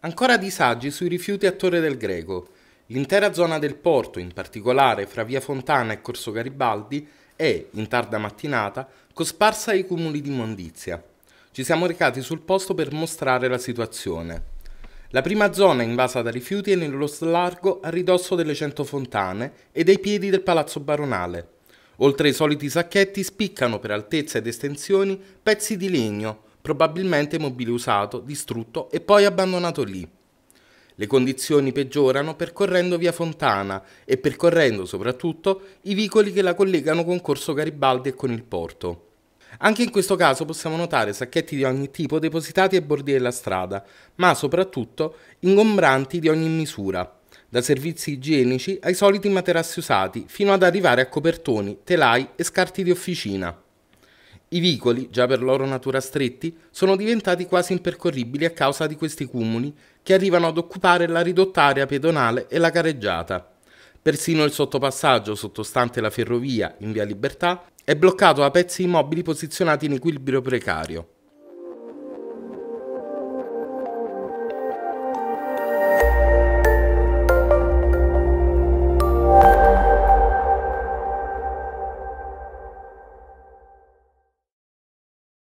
Ancora disagi sui rifiuti a Torre del Greco. L'intera zona del porto, in particolare fra via Fontana e Corso Garibaldi, è, in tarda mattinata, cosparsa ai cumuli di immondizia. Ci siamo recati sul posto per mostrare la situazione. La prima zona invasa da rifiuti è nello slargo a ridosso delle cento fontane e dai piedi del palazzo baronale. Oltre ai soliti sacchetti spiccano per altezza ed estensioni pezzi di legno, probabilmente mobile usato, distrutto e poi abbandonato lì. Le condizioni peggiorano percorrendo via Fontana e percorrendo soprattutto i vicoli che la collegano con Corso Garibaldi e con il porto. Anche in questo caso possiamo notare sacchetti di ogni tipo depositati ai bordi della strada, ma soprattutto ingombranti di ogni misura, da servizi igienici ai soliti materassi usati, fino ad arrivare a copertoni, telai e scarti di officina. I vicoli, già per loro natura stretti, sono diventati quasi impercorribili a causa di questi cumuli che arrivano ad occupare la ridotta area pedonale e la careggiata. Persino il sottopassaggio sottostante la ferrovia in via Libertà è bloccato da pezzi immobili posizionati in equilibrio precario.